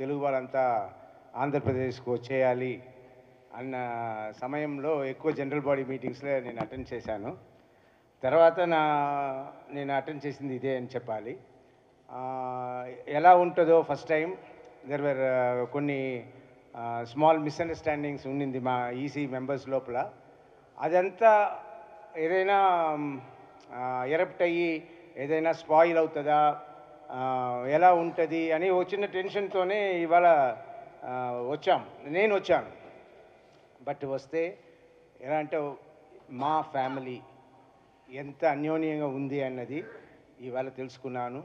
తెలుగు వాళ్ళంతా ఆంధ్రప్రదేశ్కు వచ్చేయాలి అన్న సమయంలో ఎక్కువ జనరల్ బాడీ మీటింగ్స్లో నేను అటెండ్ చేశాను. తర్వాత నా నేను అటెండ్ చేసింది ఇదే అని చెప్పాలి. ఎలా ఉంటుందో ఫస్ట్ టైం దెర్ వేర్ కొన్ని స్మాల్ మిస్అండర్స్టాండింగ్స్ ఉండింది మా ఈసీ మెంబర్స్ లోపల. అదంతా ఏదైనా ఎరప్ట్ అయ్యి ఏదైనా స్పాయిల్ అవుతుందా? ఎలా ఉంటుంది అని ఓ చిన్న టెన్షన్తోనే ఇవాళ వచ్చాం. నేను వచ్చాను. బట్ వస్తే ఎలా అంటే మా ఫ్యామిలీ ఎంత అన్యోన్యంగా ఉంది అన్నది ఇవాళ తెలుసుకున్నాను.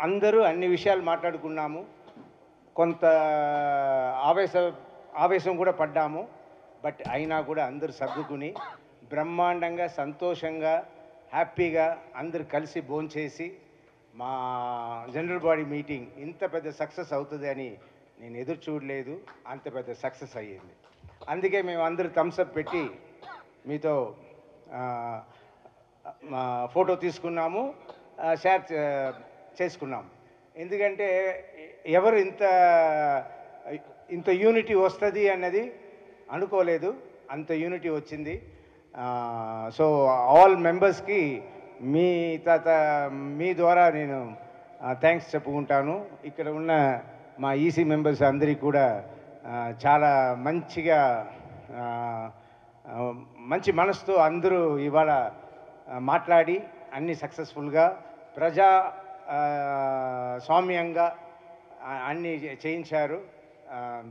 అందరూ అన్ని విషయాలు మాట్లాడుకున్నాము. కొంత ఆవేశ ఆవేశం కూడా పడ్డాము. బట్ అయినా కూడా అందరూ సర్దుకుని బ్రహ్మాండంగా సంతోషంగా హ్యాపీగా అందరు కలిసి భోంచేసి మా జనరల్ బాడీ మీటింగ్ ఇంత పెద్ద సక్సెస్ అవుతుంది అని నేను ఎదురు చూడలేదు అంత పెద్ద సక్సెస్ అయ్యింది. అందుకే మేము అందరూ థమ్స్అప్ పెట్టి మీతో మా ఫోటో తీసుకున్నాము షేర్ చే- చేసుకున్నాము ఎందుకంటే ఎవరు ఇంత ఇంత యూనిటీ వస్తుంది అన్నది అనుకోలేదు అంత యూనిటీ వచ్చింది. సో ఆల్ మెంబర్స్కి మీ తాత మీ ద్వారా నేను థ్యాంక్స్ చెప్పుకుంటాను. ఇక్కడ ఉన్న మా ఈసీ మెంబర్స్ అందరికీ కూడా చాలా మంచిగా మంచి మనసుతో అందరూ ఇవాళ మాట్లాడి అన్ని సక్సెస్ఫుల్గా ప్రజా స్వామ్యంగా అన్నీ అన్ని చేయించారు.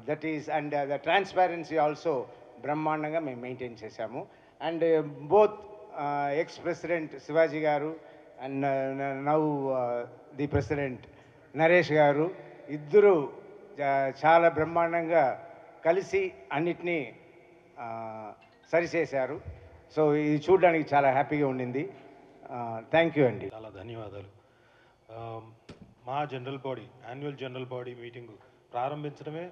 That is and the transparency also బ్రహ్మాండంగా మేము మెయింటైన్ చేశాము. And both uh, ex president Shivaji garu and now the president Naresh garu ఇద్దరు చాలా బ్రహ్మాండంగా కలిసి అన్నిటినీ సరిచేశారు. సో ఇది చూడడానికి చాలా హ్యాపీగా ఉండింది. థ్యాంక్ యూ అండి. చాలా ధన్యవాదాలు. మా general body annual general body meeting ప్రారంభించడమే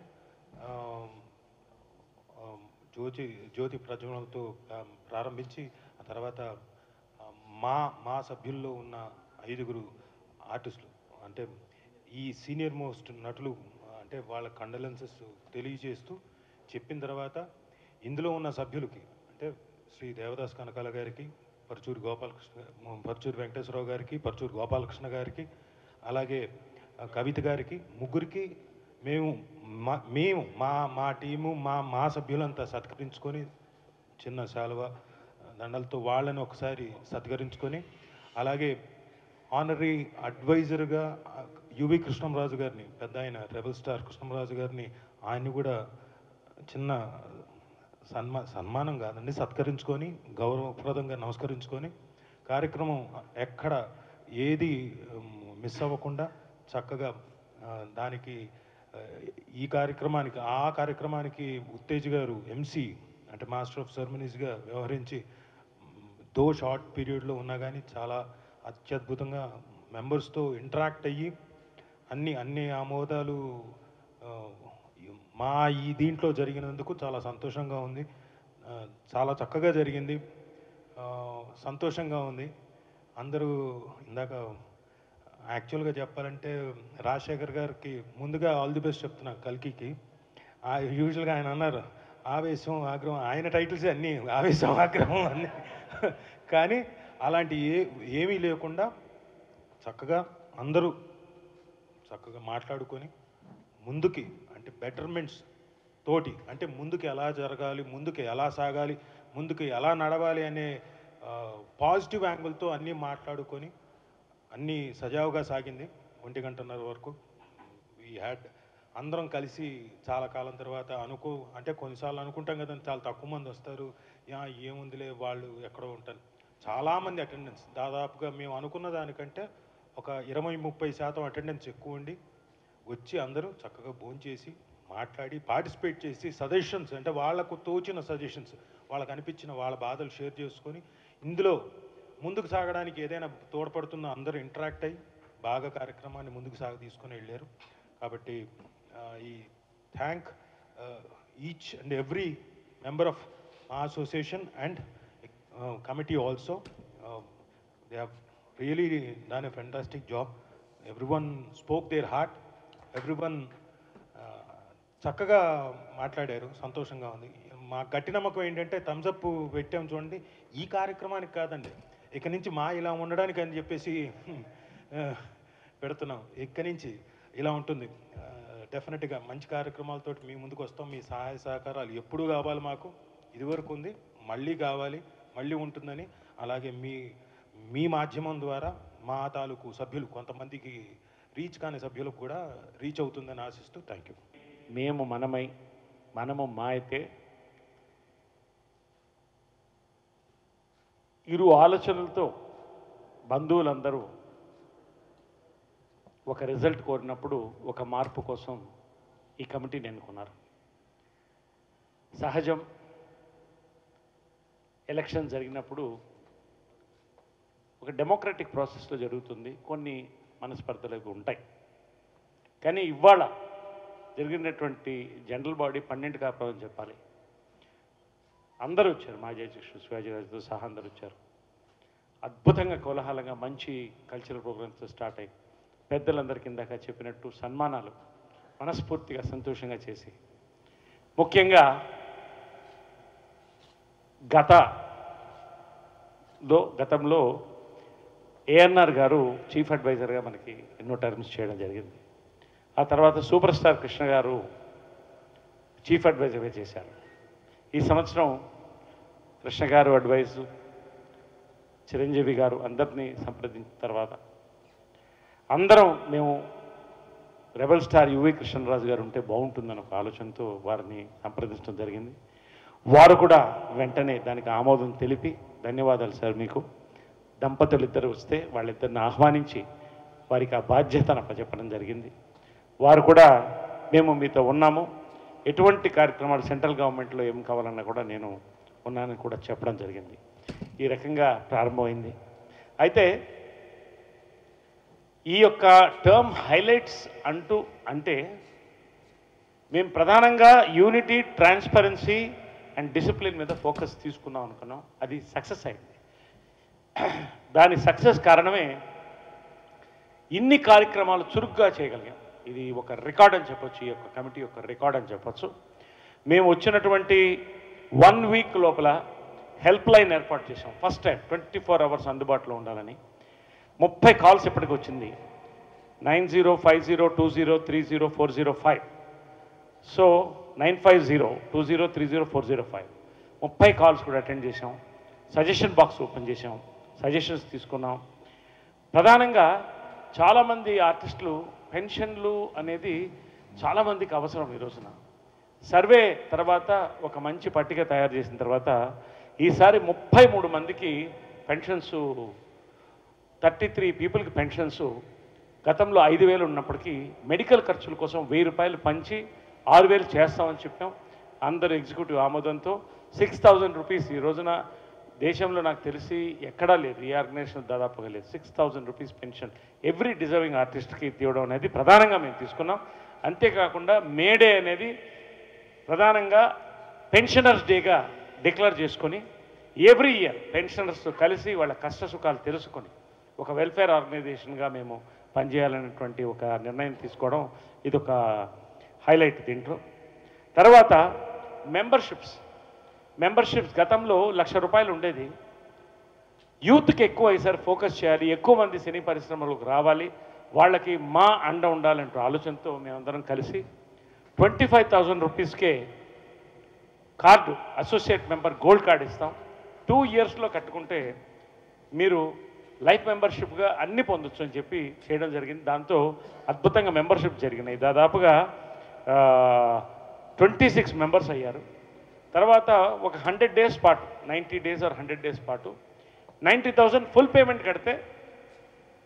జ్యోతి జ్యోతి ప్రజ్వలనతో ప్రారంభించి తర్వాత మా మా సభ్యుల్లో ఉన్న ఐదుగురు ఆర్టిస్టులు అంటే ఈ సీనియర్ మోస్ట్ నటులు అంటే వాళ్ళ కండలెన్సెస్ తెలియజేస్తూ చెప్పిన తర్వాత ఇందులో ఉన్న సభ్యులకి అంటే శ్రీ దేవదాస్ కనకాల గారికి పరచూరు గోపాలకృష్ణ పరచూరు వెంకటేశ్వరరావు గారికి పరచూరు గోపాలకృష్ణ గారికి అలాగే కవిత గారికి ముగ్గురికి మేము మా మేము మా మా టీము మా మా సభ్యులంతా సత్కరించుకొని చిన్న శాలువ దండలతో వాళ్ళని ఒకసారి సత్కరించుకొని అలాగే ఆనరీ అడ్వైజర్గా యువి కృష్ణంరాజు గారిని పెద్ద ఆయన రెబల్ స్టార్ కృష్ణంరాజు గారిని ఆయన్ని కూడా చిన్న సన్మా సన్మానం కాదండి సత్కరించుకొని గౌరవప్రదంగా నమస్కరించుకొని కార్యక్రమం ఎక్కడ ఏది మిస్ అవ్వకుండా చక్కగా దానికి ఈ కార్యక్రమానికి ఆ కార్యక్రమానికి ఉత్తేజ్ గారు ఎంసీ అంటే మాస్టర్ ఆఫ్ సెరమనీస్గా వ్యవహరించి దో షార్ట్ పీరియడ్లో ఉన్నా కానీ చాలా అత్యద్భుతంగా మెంబర్స్తో ఇంటరాక్ట్ అయ్యి అన్ని అన్ని ఆమోదాలు మా ఈ దీంట్లో జరిగినందుకు చాలా సంతోషంగా ఉంది. చాలా చక్కగా జరిగింది. సంతోషంగా ఉంది. అందరూ ఇందాక యాక్చువల్గా చెప్పాలంటే రాజశేఖర్ గారికి ముందుగా ఆల్ ది బెస్ట్ చెప్తున్నా కల్కికి. యూజువల్గా ఆయన అన్నారు ఆవేశం ఆగ్రహం ఆయన టైటిల్స్ అన్నీ ఆవేశం ఆగ్రహం అన్నీ కానీ అలాంటి ఏ ఏమీ లేకుండా చక్కగా అందరూ చక్కగా మాట్లాడుకొని ముందుకి అంటే బెటర్మెంట్స్ తోటి అంటే ముందుకు ఎలా జరగాలి ముందుకు ఎలా సాగాలి ముందుకు ఎలా నడవాలి అనే పాజిటివ్ యాంగిల్తో అన్నీ మాట్లాడుకొని అన్నీ సజావుగా సాగింది ఒంటి గంటన్నర వరకు. వీ హ్యాడ్ అందరం కలిసి చాలా కాలం తర్వాత అనుకో అంటే కొన్నిసార్లు అనుకుంటాం కదా చాలా తక్కువ మంది వస్తారు. యా ఏముందిలే వాళ్ళు ఎక్కడో ఉంటారు. చాలామంది అటెండెన్స్ దాదాపుగా మేము అనుకున్న దానికంటే ఒక ఇరవై ముప్పై శాతం అటెండెన్స్ ఎక్కువ ఉండి వచ్చి అందరూ చక్కగా భోంచేసి మాట్లాడి పార్టిసిపేట్ చేసి సజెషన్స్ అంటే వాళ్ళకు తోచిన సజెషన్స్ వాళ్ళకు అనిపించిన వాళ్ళ బాధలు షేర్ చేసుకొని ఇందులో ముందుకు సాగడానికి ఏదైనా తోడ్పడుతున్న అందరూ ఇంటరాక్ట్ అయ్యి బాగా కార్యక్రమాన్ని ముందుకు సాగ తీసుకొని వెళ్ళారు. కాబట్టి ఈ thank each and every member of మా association and committee also they have really done a fantastic job every one spoke their heart everyone చక్కగా మాట్లాడారు. సంతోషంగా ఉంది. మా గట్టి నమ్మకం ఏంటంటే థమ్స్అప్ పెట్టాం చూడండి. ఈ కార్యక్రమానికి కాదండి. ఇక నుంచి మా ఇలా ఉండడానికి అని చెప్పేసి పెడుతున్నాం. ఇక్కడి నుంచి ఇలా ఉంటుంది. డెఫినెట్గా మంచి కార్యక్రమాలతో మీ ముందుకు వస్తాం. మీ సహాయ సహకారాలు ఎప్పుడూ కావాలి మాకు. ఇదివరకు ఉంది మళ్ళీ కావాలి మళ్ళీ ఉంటుందని. అలాగే మీ మీ మాధ్యమం ద్వారా మా తాలూకు సభ్యులు కొంతమందికి రీచ్ కాని సభ్యులకు కూడా రీచ్ అవుతుందని ఆశిస్తూ థ్యాంక్ యూ. మేము మనమై మనము మా అయితే ఇరు ఆలోచనలతో బంధువులందరూ ఒక రిజల్ట్ కోరినప్పుడు ఒక మార్పు కోసం ఈ కమిటీని ఎన్నుకున్నారు సహజం ఎలక్షన్ జరిగినప్పుడు ఒక డెమోక్రటిక్ ప్రాసెస్లో జరుగుతుంది కొన్ని మనస్పర్ధలకు ఉంటాయి. కానీ ఇవాళ జరిగినటువంటి జనరల్ బాడీ పన్నెండు కాపురం చెప్పాలి. అందరూ వచ్చారు మాజీ అధ్యక్షుడు శివాజీరాజుతో సహా అందరూ వచ్చారు. అద్భుతంగా కోలాహలంగా మంచి కల్చరల్ ప్రోగ్రామ్స్తో స్టార్ట్ అయ్యి పెద్దలందరి ఇందాక చెప్పినట్టు సన్మానాలు మనస్ఫూర్తిగా సంతోషంగా చేసి ముఖ్యంగా గతలో గతంలో ఏఎన్ఆర్ గారు చీఫ్ అడ్వైజర్గా మనకి ఎన్నో టర్మ్స్ చేయడం జరిగింది. ఆ తర్వాత సూపర్ స్టార్ కృష్ణ గారు చీఫ్ అడ్వైజర్గా చేశారు. ఈ సంవత్సరం కృష్ణ గారు అడ్వైజు చిరంజీవి గారు అందరినీ సంప్రదించిన తర్వాత అందరం మేము రెబల్ స్టార్ యువి కృష్ణరాజు గారు ఉంటే బాగుంటుందని ఒక ఆలోచనతో వారిని సంప్రదించడం జరిగింది. వారు కూడా వెంటనే దానికి ఆమోదం తెలిపి ధన్యవాదాలు సార్ మీకు. దంపతులు ఇద్దరు వస్తే వాళ్ళిద్దరిని ఆహ్వానించి వారికి ఆ బాధ్యతను అప్పచెప్పడం జరిగింది. వారు కూడా మేము మీతో ఉన్నాము. ఎటువంటి కార్యక్రమాలు సెంట్రల్ గవర్నమెంట్లో ఏం కావాలన్నా కూడా నేను ఉన్నానని కూడా చెప్పడం జరిగింది. ఈ రకంగా ప్రారంభమైంది. అయితే ఈ యొక్క టర్మ్ హైలైట్స్ అంటూ అంటే మేము ప్రధానంగా యూనిటీ ట్రాన్స్పరెన్సీ అండ్ డిసిప్లిన్ మీద ఫోకస్ తీసుకున్నాం అనుకున్నాం. అది సక్సెస్ అయింది. దాని సక్సెస్ కారణమే ఇన్ని కార్యక్రమాలు చురుగ్గా చేయగలిగాం. ఇది ఒక రికార్డ్ అని చెప్పొచ్చు ఈ యొక్క కమిటీ యొక్క రికార్డ్ అని చెప్పొచ్చు. మేము వచ్చినటువంటి వన్ వీక్ లోపల హెల్ప్ లైన్ ఏర్పాటు చేసాం first time twenty four hours అందుబాటులో ఉండాలని. ముప్పై కాల్స్ ఇప్పటికి వచ్చింది. Nine zero five zero two zero three zero four zero five. So nine five zero two zero three zero four zero five. ముప్పై calls కూడా attend చేసాం సజెషన్ బాక్స్ ఓపెన్ చేసాం suggestions తీసుకున్నాం. ప్రధానంగా చాలామంది ఆర్టిస్టులు పెన్షన్లు అనేది చాలామందికి అవసరం ఈ రోజున. సర్వే తర్వాత ఒక మంచి పట్టిక తయారు చేసిన తర్వాత ఈసారి ముప్పై మూడు మందికి పెన్షన్స్ థర్టీ త్రీ పీపుల్కి పెన్షన్స్ గతంలో ఐదు వేలు ఉన్నప్పటికీ మెడికల్ ఖర్చుల కోసం వెయ్యి రూపాయలు పంచి ఆరు వేలు చేస్తామని చెప్పాం. అందరు ఎగ్జిక్యూటివ్ ఆమోదంతో సిక్స్ థౌజండ్ రూపీస్ ఈ రోజున దేశంలో నాకు తెలిసి ఎక్కడా లేదు. ఈ ఆర్గనైజేషన్ దాదాపుగా లేదు. Six thousand rupees pension every deserving ఆర్టిస్ట్కి తీయడం అనేది ప్రధానంగా మేము తీసుకున్నాం. అంతేకాకుండా మేడే అనేది ప్రధానంగా పెన్షనర్స్ డేగా డిక్లేర్ చేసుకొని ఎవ్రీ ఇయర్ పెన్షనర్స్తో కలిసి వాళ్ళ కష్ట సుఖాలు తెలుసుకొని ఒక వెల్ఫేర్ ఆర్గనైజేషన్గా మేము పనిచేయాలనేటువంటి ఒక నిర్ణయం తీసుకోవడం ఇది ఒక హైలైట్ దీంట్లో. తర్వాత మెంబర్షిప్స్ మెంబర్షిప్స్ గతంలో లక్ష రూపాయలు ఉండేది. యూత్కి ఎక్కువ ఈసారి ఫోకస్ చేయాలి ఎక్కువ మంది సినీ పరిశ్రమలకు రావాలి వాళ్ళకి మా అండ ఉండాలంటూ ఆలోచనతో మేమందరం కలిసి ట్వంటీ ఫైవ్ థౌజండ్ రూపీస్కే card associate member gold card ఇస్తాం. టూ ఇయర్స్లో కట్టుకుంటే మీరు లైఫ్ మెంబర్షిప్గా అన్ని పొందొచ్చు అని చెప్పి చేయడం జరిగింది. దాంతో అద్భుతంగా మెంబర్షిప్ జరిగినాయి. దాదాపుగా ట్వంటీ సిక్స్ మెంబర్స్ అయ్యారు. తర్వాత ఒక హండ్రెడ్ డేస్ పాటు ninety days or hundred days పాటు నైంటీ థౌజండ్ ఫుల్ పేమెంట్ కడితే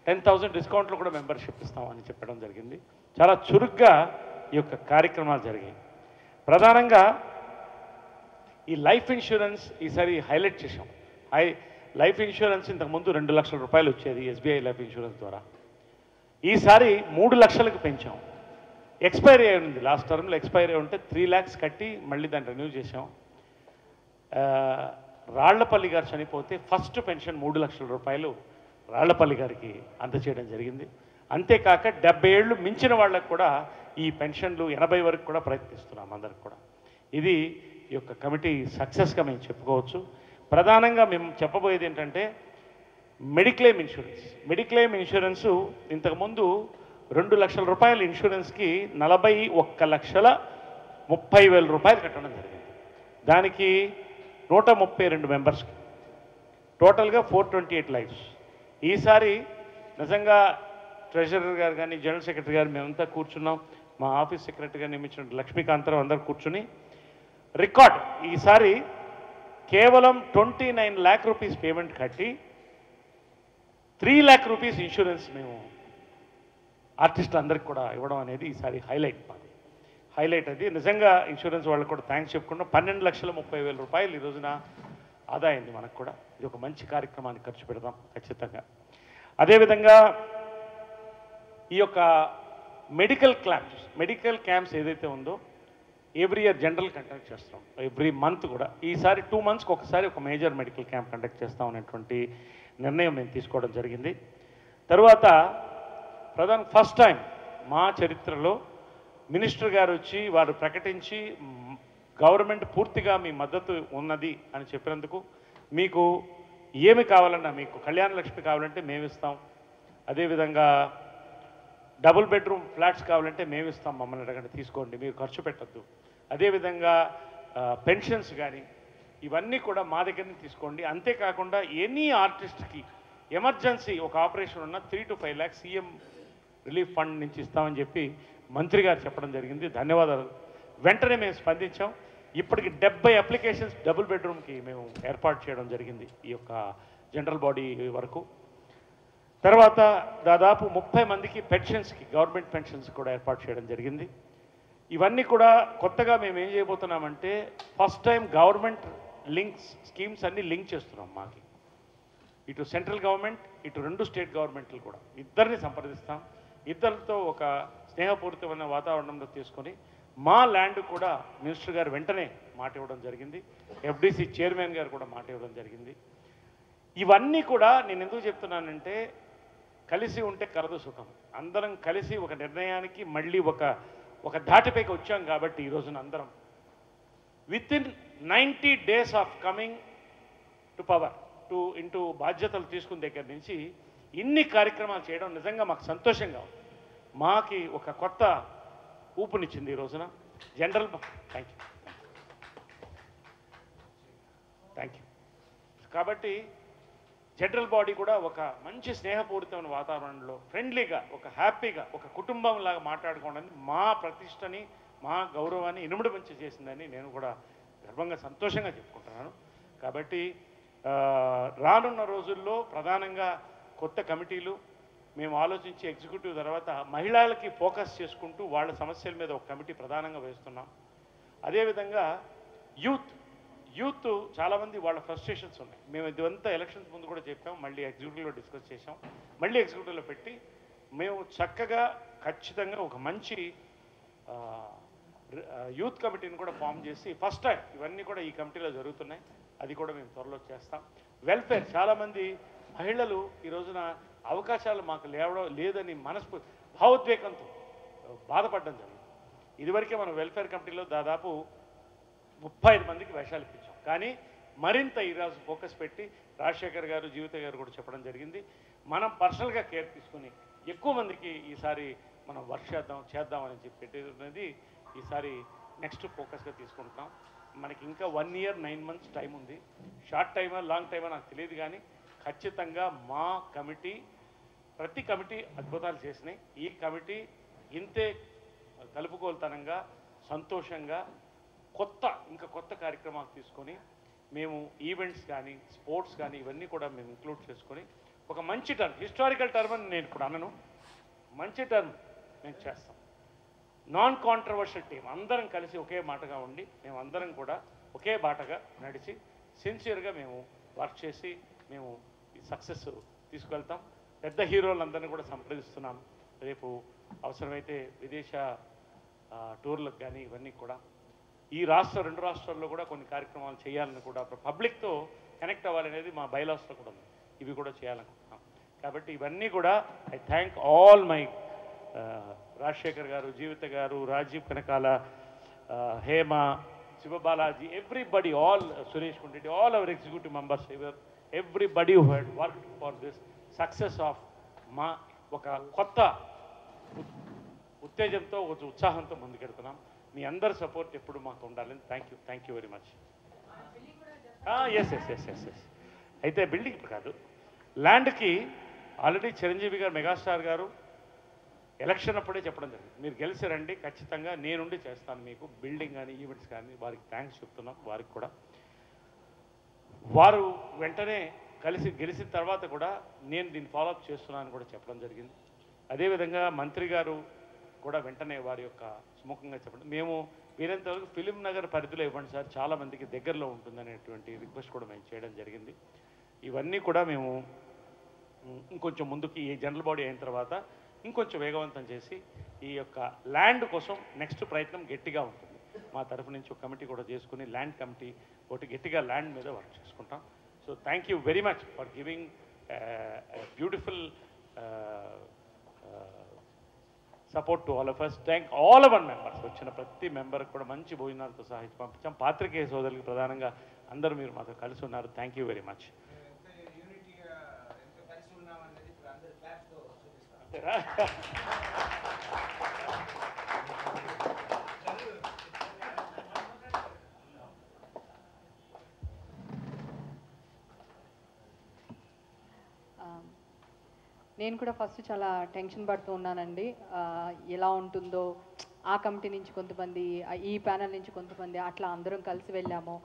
టెన్ థౌజండ్ డిస్కౌంట్లో కూడా మెంబర్షిప్ ఇస్తామని చెప్పడం జరిగింది. చాలా చురుగ్గా ఈ యొక్క కార్యక్రమాలు జరిగాయి. ప్రధానంగా ఈ లైఫ్ ఇన్సూరెన్స్ ఈసారి హైలైట్ చేశాం. హై లైఫ్ ఇన్సూరెన్స్ ఇంతకుముందు రెండు లక్షల రూపాయలు వచ్చేది ఎస్బీఐ లైఫ్ ఇన్సూరెన్స్ ద్వారా. ఈసారి మూడు లక్షలకు పెంచాం. ఎక్స్పైరీ అయి ఉంది. లాస్ట్ టర్మ్లో ఎక్స్పైరీ ఉంటే త్రీ ల్యాక్స్ కట్టి మళ్ళీ దాన్ని రెన్యూ చేసాం రాళ్ళపల్లి గారు చనిపోతే ఫస్ట్ పెన్షన్ మూడు లక్షల రూపాయలు రాళ్ళపల్లి గారికి అందచేయడం జరిగింది. అంతేకాక డెబ్బై ఏళ్ళు మించిన వాళ్ళకు కూడా ఈ పెన్షన్లు ఎనభై వరకు కూడా ప్రయత్నిస్తున్నాం అందరికి కూడా. ఇది ఈ యొక్క కమిటీ సక్సెస్గా మేము చెప్పుకోవచ్చు. ప్రధానంగా మేము చెప్పబోయేది ఏంటంటే మెడిక్లెయిమ్ ఇన్సూరెన్స్ మెడిక్లెయిమ్ ఇన్సూరెన్సు ఇంతకుముందు రెండు లక్షల రూపాయల ఇన్సూరెన్స్కి నలభై ఒక్క లక్షల ముప్పై వేల రూపాయలు కట్టడం జరిగింది. దానికి నూట ముప్పై రెండు మెంబర్స్కి. టోటల్గా ఫోర్ ట్వంటీ ఎయిట్ లైఫ్స్. ఈసారి నిజంగా ట్రెజరర్ గారు కానీ జనరల్ సెక్రటరీ గారు మేమంతా కూర్చున్నాం. మా ఆఫీస్ సెక్రటరీ నియమించిన లక్ష్మీకాంతరావు అందరు కూర్చుని రికార్డ్. ఈసారి కేవలం twenty nine lakh rupees payment కట్టి త్రీ ల్యాక్ రూపీస్ ఇన్సూరెన్స్ మేము ఆర్టిస్టులందరికీ కూడా ఇవ్వడం అనేది ఈసారి హైలైట్ మాది. హైలైట్ అది. నిజంగా ఇన్సూరెన్స్ వాళ్ళకి కూడా థ్యాంక్స్ చెప్పుకున్నాం పన్నెండు లక్షల ముప్పై వేల రూపాయలు ఈ రోజున ఆదా అయింది మనకు కూడా. ఇది ఒక మంచి కార్యక్రమాన్ని ఖర్చు పెడదాం ఖచ్చితంగా. అదేవిధంగా ఈ యొక్క మెడికల్ క్యాంప్స్ మెడికల్ క్యాంప్స్ ఏదైతే ఉందో ఎవ్రీ ఇయర్ జనరల్ కండక్ట్ చేస్తాం ఎవ్రీ మంత్ కూడా. ఈసారి టూ మంత్స్కి ఒకసారి ఒక మేజర్ మెడికల్ క్యాంప్ కండక్ట్ చేస్తాం అనేటువంటి నిర్ణయం మేము తీసుకోవడం జరిగింది. తర్వాత ప్రధాన ఫస్ట్ టైం మా చరిత్రలో మినిస్టర్ గారు వచ్చి వారు ప్రకటించి గవర్నమెంట్ పూర్తిగా మీ మద్దతు ఉన్నది అని చెప్పినందుకు మీకు ఏమి కావాలన్నా మీకు కళ్యాణ లక్ష్మి కావాలంటే మేము ఇస్తాం అదేవిధంగా డబుల్ బెడ్రూమ్ ఫ్లాట్స్ కావాలంటే మేము ఇస్తాం మమ్మల్ని అడగండి తీసుకోండి మీరు ఖర్చు పెట్టద్దు. అదేవిధంగా పెన్షన్స్ కానీ ఇవన్నీ కూడా మా దగ్గర నుంచి తీసుకోండి. అంతేకాకుండా ఎనీ ఆర్టిస్ట్కి ఎమర్జెన్సీ ఒక ఆపరేషన్ ఉన్న three to five lakhs CM relief fund నుంచి ఇస్తామని చెప్పి మంత్రి గారు చెప్పడం జరిగింది. ధన్యవాదాలు. వెంటనే మేము స్పందించాం. ఇప్పటికి డెబ్బై అప్లికేషన్స్ డబుల్ బెడ్రూమ్కి మేము ఏర్పాటు చేయడం జరిగింది ఈ యొక్క జనరల్ బాడీ వరకు. తర్వాత దాదాపు ముప్పై మందికి పెన్షన్స్కి గవర్నమెంట్ పెన్షన్స్ కూడా ఏర్పాటు చేయడం జరిగింది. ఇవన్నీ కూడా కొత్తగా మేము ఏం చేయబోతున్నామంటే first time government links schemes అన్నీ లింక్ చేస్తున్నాం మాకి. ఇటు సెంట్రల్ గవర్నమెంట్ ఇటు రెండు స్టేట్ గవర్నమెంట్లు కూడా. ఇద్దరిని సంప్రదిస్తాం. ఇద్దరితో ఒక స్నేహపూరితమైన వాతావరణంలో తీసుకొని మా ల్యాండ్ కూడా మినిస్టర్ గారు వెంటనే మాట ఇవ్వడం జరిగింది. ఎఫ్డీసీ చైర్మన్ గారు కూడా మాట ఇవ్వడం జరిగింది. ఇవన్నీ కూడా నేను ఎందుకు చెప్తున్నానంటే కలిసి ఉంటే కలదు సుఖం. అందరం కలిసి ఒక నిర్ణయానికి మళ్ళీ ఒక ఒక ధాటిపైకి వచ్చాం కాబట్టి ఈ రోజున అందరం. Within ninety days of coming to power to into బాధ్యతలు తీసుకున్న దగ్గర నుంచి ఇన్ని కార్యక్రమాలు చేయడం నిజంగా మాకు సంతోషంగా ఉంది. మాకి ఒక కొత్త ఊపునిచ్చింది ఈ రోజున. General thank you thank you కాబట్టి జనరల్ బాడీ కూడా ఒక మంచి స్నేహపూరితమైన వాతావరణంలో ఫ్రెండ్లీగా ఒక హ్యాపీగా ఒక కుటుంబం లాగా మాట్లాడుకోవడానికి మా ప్రతిష్టని మా గౌరవాన్ని ఇనుముడు మంచి చేసిందని నేను కూడా గర్వంగా సంతోషంగా చెప్పుకుంటున్నాను. కాబట్టి రానున్న రోజుల్లో ప్రధానంగా కొత్త కమిటీలు మేము ఆలోచించి ఎగ్జిక్యూటివ్ తర్వాత మహిళలకి ఫోకస్ చేసుకుంటూ వాళ్ళ సమస్యల మీద ఒక కమిటీ ప్రధానంగా వేస్తున్నాం. అదేవిధంగా యూత్ యూత్ చాలామంది వాళ్ళ ఫ్రస్ట్రేషన్స్ ఉన్నాయి. మేము ఇదంతా ఎలక్షన్స్ ముందు కూడా చెప్పాం మళ్ళీ ఎగ్జిక్యూటివ్లో డిస్కస్ చేసాం మళ్ళీ ఎగ్జిక్యూటివ్లో పెట్టి మేము చక్కగా ఖచ్చితంగా ఒక మంచి యూత్ కమిటీని కూడా ఫామ్ చేసి ఫస్ట్ టైం ఇవన్నీ కూడా ఈ కమిటీలో జరుగుతున్నాయి. అది కూడా మేము త్వరలో చేస్తాం. వెల్ఫేర్ చాలామంది మహిళలు ఈ రోజున అవకాశాలు మాకు లేవడం లేదని మనస్ఫూ భావోద్వేగంతో బాధపడడం జరిగింది. ఇదివరకే మనం వెల్ఫేర్ కమిటీలో దాదాపు ముప్పై ఐదు మందికి వేషాలు ఇప్పించాం. కానీ మరింత ఈరోజు ఫోకస్ పెట్టి రాజశేఖర్ గారు జీవిత గారు కూడా చెప్పడం జరిగింది. మనం పర్సనల్గా కేర్ తీసుకుని ఎక్కువ మందికి ఈసారి మనం వర్క్ చేద్దాం చేద్దామని చెప్పి పెట్టేది ఈసారి నెక్స్ట్ ఫోకస్గా తీసుకుంటాం. మనకి ఇంకా one year nine months time ఉంది. షార్ట్ టైమా లాంగ్ టైమా నాకు తెలియదు కానీ ఖచ్చితంగా మా కమిటీ ప్రతి కమిటీ అద్భుతాలు చేసినాయి. ఈ కమిటీ ఇంతే కలుపుకోలుతనంగా సంతోషంగా కొత్త ఇంకా కొత్త కార్యక్రమాలు తీసుకొని మేము ఈవెంట్స్ కానీ స్పోర్ట్స్ కానీ ఇవన్నీ కూడా మేము ఇంక్లూడ్ చేసుకొని ఒక మంచి టర్మ్ హిస్టారికల్ టర్మ్ అని నేను ఇప్పుడు అనను. మంచి టర్మ్ మేము చేస్తాం. నాన్ కాంట్రవర్షియల్ టీం అందరం కలిసి ఒకే మాటగా ఉండి మేము అందరం కూడా ఒకే బాటగా నడిచి సిన్సియర్గా మేము వర్క్ చేసి మేము ఈ సక్సెస్ తీసుకెళ్తాం. పెద్ద హీరోలందరినీ కూడా సంప్రదిస్తున్నాం. రేపు అవసరమైతే విదేశ టూర్లకు కానీ ఇవన్నీ కూడా ఈ రాష్ట్ర రెండు రాష్ట్రాల్లో కూడా కొన్ని కార్యక్రమాలు చేయాలని కూడా పబ్లిక్తో కనెక్ట్ అవ్వాలనేది మా బైలాస్లో కూడా ఉంది. ఇవి కూడా చేయాలనుకుంటున్నాం. కాబట్టి ఇవన్నీ కూడా I thank all my Rajasekhar garu Jeevitha garu Rajeev Kanakala Hema Sivabalaji everybody all Suresh Kunti all our executive members everybody who had work for this success of మా ఒక కొత్త ఉత్తేజంతో ఉత్సాహంతో ముందుకెడుతున్నాం మీ అందరి సపోర్ట్ ఎప్పుడు మాకు ఉండాలని thank you thank you very much yes yes yes yes yes అయితే building ఇప్పుడు కాదు. ల్యాండ్కి ఆల్రెడీ చిరంజీవి గారు మెగాస్టార్ గారు ఎలక్షన్ అప్పుడే చెప్పడం జరిగింది. మీరు గెలిచారండి ఖచ్చితంగా నేనుండి చేస్తాను మీకు బిల్డింగ్ కానీ ఈవెంట్స్ కానీ వారికి థ్యాంక్స్ చెప్తున్నాం వారికి కూడా. వారు వెంటనే కలిసి గెలిచిన తర్వాత కూడా నేను దీన్ని ఫాలోఅప్ చేస్తున్నాను కూడా చెప్పడం జరిగింది. అదేవిధంగా మంత్రి గారు కూడా వెంటనే వారి యొక్క సుముఖంగా చెప్పండి. మేము వీరంతవరకు ఫిలిం నగర్ పరిధిలో ఇవ్వండి సార్. చాలా మందికి దగ్గరలో ఉంటుందనేటువంటి రిక్వెస్ట్ కూడా మేము చేయడం జరిగింది. ఇవన్నీ కూడా మేము ఇంకొంచెం ముందుకి ఈ జనరల్ బాడీ అయిన తర్వాత ఇంకొంచెం వేగవంతం చేసి ఈ యొక్క ల్యాండ్ కోసం నెక్స్ట్ ప్రయత్నం గట్టిగా ఉంటుంది. మా తరఫు నుంచి ఒక కమిటీ కూడా చేసుకుని ల్యాండ్ కమిటీ ఒకటి గట్టిగా ల్యాండ్ మీద వర్క్ చేసుకుంటాం. So thank you very much for giving beautiful support to all of us thank all our members వచ్చిన ప్రతి మెంబర్కి కూడా మంచి భోజనాలతో సహా ఇచ్చి పంపించాం. పాత్రికేయ సోదరులకి ప్రధానంగా అందరూ మీరు మాతో కలిసి ఉన్నారు. థ్యాంక్ యూ వెరీ మచ్ అంతేనా? నేను కూడా ఫస్ట్ చాలా టెన్షన్ పడుతూ ఉన్నానండి. ఎలా ఉంటుందో ఆ కమిటీ నుంచి కొంతమంది ఈ ప్యానల్ నుంచి కొంతమంది అట్లా అందరం కలిసి వెళ్ళాము.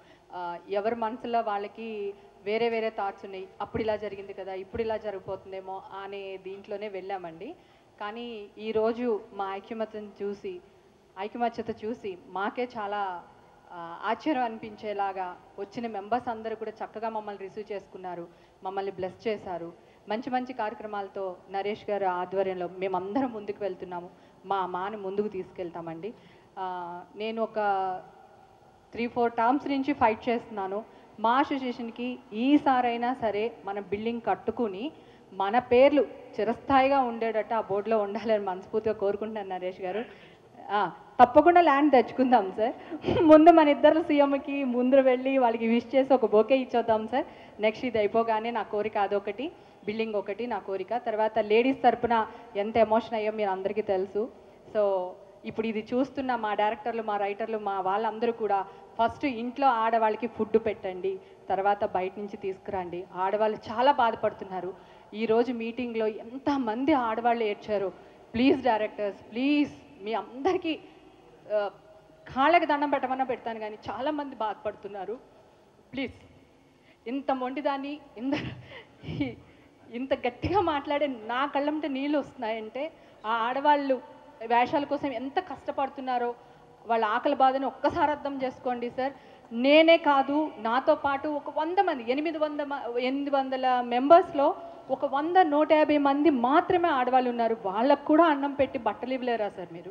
ఎవరి మనసులో వాళ్ళకి వేరే వేరే థాట్స్ ఉన్నాయి. అప్పుడు ఇలా జరిగింది కదా ఇప్పుడు ఇలా జరిగిపోతుందేమో అనే దీంట్లోనే వెళ్ళామండి. కానీ ఈరోజు మా ఐక్యమత్యం చూసి ఐకమత్యత చూసి మాకే చాలా ఆశ్చర్యం అనిపించేలాగా వచ్చిన మెంబర్స్ అందరూ కూడా చక్కగా మమ్మల్ని రిసీవ్ చేసుకున్నారు. మమ్మల్ని బ్లెస్ చేశారు. మంచి మంచి కార్యక్రమాలతో నరేష్ గారు ఆధ్వర్యంలో మేమందరం ముందుకు వెళ్తున్నాము. మా మాని ముందుకు తీసుకెళ్తామండి. నేను ఒక త్రీ ఫోర్ టర్మ్స్ నుంచి ఫైట్ చేస్తున్నాను. మా అసోసియేషన్కి ఈసారైనా సరే మన బిల్డింగ్ కట్టుకుని మన పేర్లు చిరస్థాయిగా ఉండేటట్టు ఆ బోర్డులో ఉండాలని మనస్ఫూర్తిగా కోరుకుంటున్నాను నరేష్ గారు. తప్పకుండా ల్యాండ్ తెచ్చుకుందాం సార్. ముందు మన ఇద్దరు సీఎంకి ముందు వెళ్ళి వాళ్ళకి విష్ చేసి ఒక బోకే ఇచ్చొద్దాం సార్. నెక్స్ట్ ఇది అయిపోగానే నా కోరిక అదొకటి. బిల్డింగ్ ఒకటి నా కోరిక. తర్వాత లేడీస్ తరపున ఎంత ఎమోషన్ అయ్యో మీరు అందరికీ తెలుసు. సో ఇప్పుడు ఇది చూస్తున్న మా డైరెక్టర్లు మా రైటర్లు మా వాళ్ళందరూ కూడా ఫస్ట్ ఇంట్లో ఆడవాళ్ళకి ఫుడ్ పెట్టండి తర్వాత బయట నుంచి తీసుకురండి. ఆడవాళ్ళు చాలా బాధపడుతున్నారు. ఈరోజు మీటింగ్లో ఎంతమంది ఆడవాళ్ళు ఏడ్చారు. ప్లీజ్ డైరెక్టర్స్ ప్లీజ్ మీ అందరికీ కాళ్ళకి దండం పెట్టమన్నా పెడతాను కానీ చాలామంది బాధపడుతున్నారు. ప్లీజ్ ఇంత మొండిదాన్ని ఇంత ఇంత గట్టిగా మాట్లాడే నా కళ్ళంటే నీళ్ళు వస్తున్నాయంటే ఆ ఆడవాళ్ళు వేషాల కోసం ఎంత కష్టపడుతున్నారో వాళ్ళ ఆకలి బాధని ఒక్కసారి అర్థం చేసుకోండి సార్. నేనే కాదు నాతో పాటు ఒక వంద మంది ఎనిమిది వంద ఎనిమిది వందల మెంబర్స్లో ఒక వంద నూట యాభై మంది మాత్రమే ఆడవాళ్ళు ఉన్నారు. వాళ్ళకు కూడా అన్నం పెట్టి బట్టలు ఇవ్వలేరా సార్ మీరు?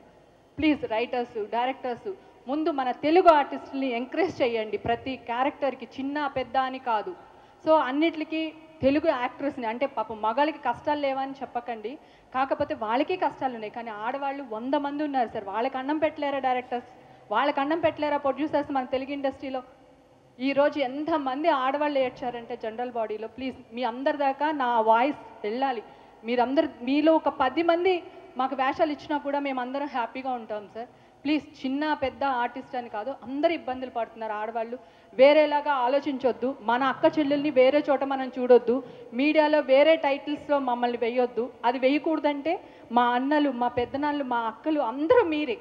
ప్లీజ్ రైటర్స్ డైరెక్టర్స్ ముందు మన తెలుగు ఆర్టిస్టుల్ని ఎంకరేజ్ చేయండి. ప్రతి క్యారెక్టర్కి చిన్న పెద్ద అని కాదు. సో అన్నిటికీ తెలుగు యాక్ట్రెస్ని అంటే పాపం మగాళ్ళకి కష్టాలు లేవని చెప్పకండి. కాకపోతే వాళ్ళకి కష్టాలు ఉన్నాయి. కానీ ఆడవాళ్ళు వంద మంది ఉన్నారు సార్. వాళ్ళకి అన్నం పెట్టలేరా డైరెక్టర్స్? వాళ్ళకి అన్నం పెట్టలేరా ప్రొడ్యూసర్స్ మన తెలుగు ఇండస్ట్రీలో? ఈరోజు ఎంతమంది ఆడవాళ్ళు ఏడ్చారంటే జనరల్ బాడీలో? ప్లీజ్ మీ అందరి దాకా నా వాయిస్ వెళ్ళాలి. మీరందరు మీలో ఒక పది మంది మాకు వేషాలు ఇచ్చినా కూడా మేము అందరం హ్యాపీగా ఉంటాం సార్. ప్లీజ్ చిన్న పెద్ద ఆర్టిస్ట్ అని కాదు అందరు ఇబ్బందులు పడుతున్నారు ఆడవాళ్ళు. వేరేలాగా ఆలోచించొద్దు. మన అక్క చెల్లెల్ని వేరే చోట మనం చూడొద్దు. మీడియాలో వేరే టైటిల్స్లో మమ్మల్ని వేయొద్దు. అది వేయకూడదంటే మా అన్నలు మా పెద్దనాన్నలు మా అక్కలు అందరూ మీరే.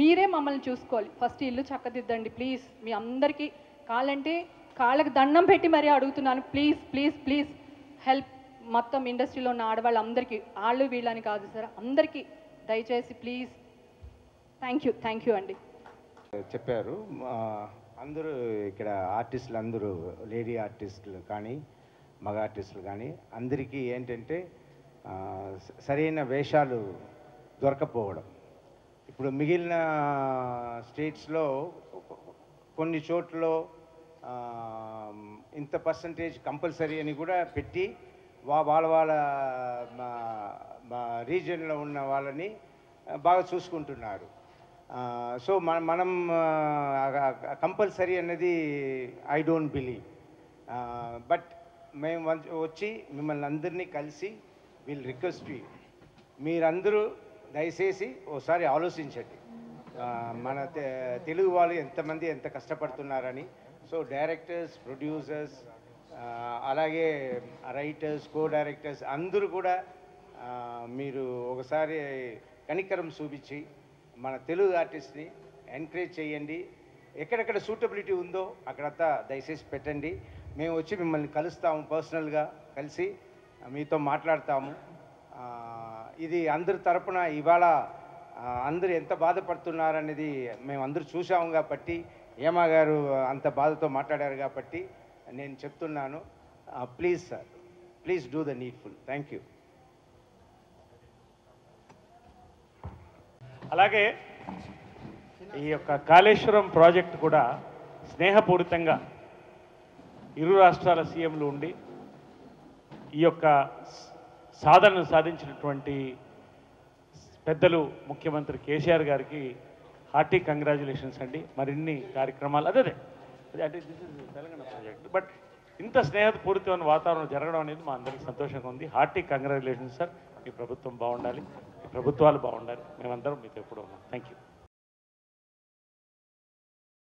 మీరే మమ్మల్ని చూసుకోవాలి. ఫస్ట్ ఇల్లు చక్కదిద్దండి ప్లీజ్. మీ అందరికీ కాలంటే కాళ్ళకి దండం పెట్టి మరీ అడుగుతున్నాను. Please please please. హెల్ప్ మొత్తం ఇండస్ట్రీలో ఉన్న ఆడవాళ్ళందరికీ వాళ్ళు వీళ్ళని కాదు సార్ అందరికీ దయచేసి please. Thank you thank you అండి చెప్పారు. అందరూ ఇక్కడ ఆర్టిస్టులు అందరూ లేడీ ఆర్టిస్టులు కానీ మగ ఆర్టిస్టులు కానీ అందరికీ ఏంటంటే సరైన వేషాలు దొరకపోవడం. ఇప్పుడు మిగిలిన స్టేట్స్లో కొన్ని చోట్ల ఇంత పర్సంటేజ్ కంపల్సరీ అని కూడా పెట్టి వా వాళ్ళ వాళ్ళ మా మా రీజియన్లో ఉన్న వాళ్ళని బాగా చూసుకుంటున్నారు. సో మన మనం కంపల్సరీ అనేది ఐ డోంట్ బిలీవ్. బట్ మేము వచ్చి మిమ్మల్ని అందరినీ కలిసి వీల్ రిక్వెస్ట్ యూ. మీరందరూ దయచేసి ఓసారి ఆలోచించండి. మన తెలుగు వాళ్ళు ఎంతమంది ఎంత కష్టపడుతున్నారని. సో డైరెక్టర్స్ ప్రొడ్యూసర్స్ అలాగే రైటర్స్ కో డైరెక్టర్స్ అందరూ కూడా మీరు ఒకసారి కనికరం చూపించి మన తెలుగు ఆర్టిస్ట్ని ఎంకరేజ్ చేయండి. ఎక్కడెక్కడ సూటబిలిటీ ఉందో అక్కడంతా దయచేసి పెట్టండి. మేము వచ్చి మిమ్మల్ని కలుస్తాము పర్సనల్గా కలిసి మీతో మాట్లాడతాము. ఇది అందరి తరపున ఇవాళ అందరూ ఎంత బాధపడుతున్నారనేది మేము అందరూ చూసాము కాబట్టి ఏమా గారు అంత బాధతో మాట్లాడారు కాబట్టి నేను చెప్తున్నాను. Please sir please do the needful thank you అలాగే ఈ యొక్క కాళేశ్వరం ప్రాజెక్ట్ కూడా స్నేహపూరితంగా ఇరు రాష్ట్రాల సీఎంలు ఉండి ఈ యొక్క సాధనను సాధించినటువంటి పెద్దలు ముఖ్యమంత్రి కేసీఆర్ గారికి హార్టీ కంగ్రాచులేషన్స్ అండి. మరిన్ని కార్యక్రమాలు అదే అదే అదే అంటే this is Telangana project. But ఇంత స్నేహపూరితమైన వాతావరణం జరగడం అనేది మా అందరికీ సంతోషంగా ఉంది. హార్టీ కంగ్రాచులేషన్స్ సార్ మీ ప్రభుత్వం బాగుండాలి మీ ప్రభుత్వాలు బాగుండాలి. మేమందరం మీతో ఎప్పుడు ఉన్నాం. Thank you